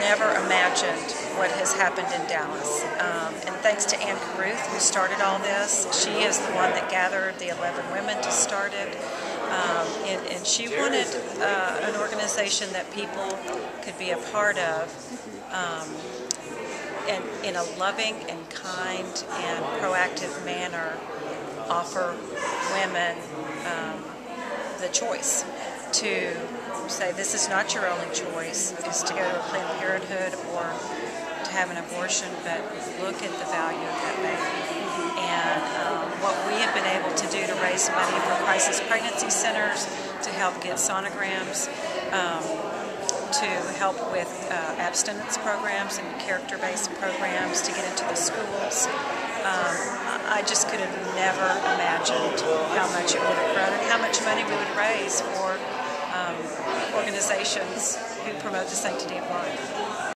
never imagined what has happened in Dallas. Um, and thanks to Ann Caruth, who started all this. She is the one that gathered the 11 women to start it. Um, and, and, she wanted uh, an organization that people could be a part of um, and in a loving and kind and proactive manner offer women um, the choice to say this is not your only choice is to go to a Planned Parenthood or to have an abortion, but look at the value of that baby. And um, what we have been able to do to raise money for crisis pregnancy centers, to help get sonograms, um, to help with uh, abstinence programs and character-based programs to get into the schools. Um, I just could have never imagined how much it would have grown and how much money we would raise for um, organizations who promote the sanctity of life.